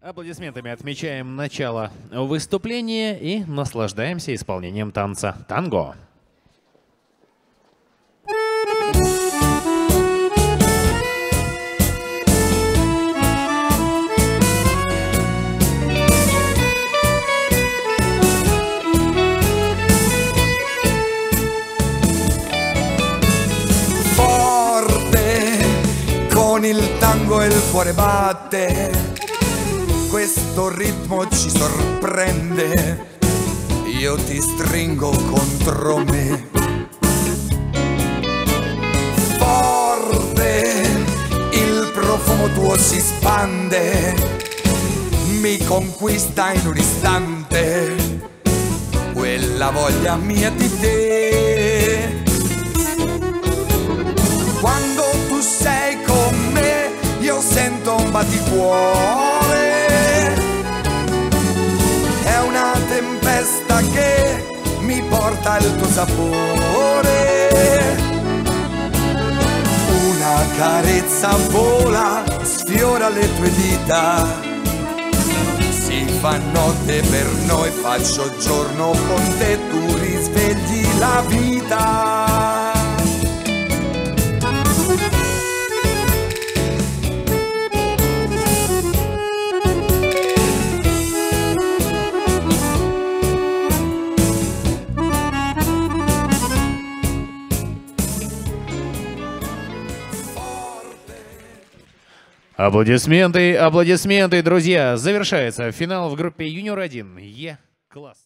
Аплодисментами отмечаем начало выступления и наслаждаемся исполнением танца танго. forte, con il tango il cuore batte, questo ritmo ci sorprende, io ti stringo contro me. Forte, il profumo tuo si spande, mi conquista in un istante, quella voglia mia di te. Quando tu sei con me, io sento un batticuore. Tempesta che mi porta il tuo sapore. Una carezza vola, sfiora le tue dita. Si fa notte per noi, faccio giorno con te, tu risvegli la vita. Аплодисменты, аплодисменты, друзья. Завершается финал в группе Юниор 1. Е. Класс.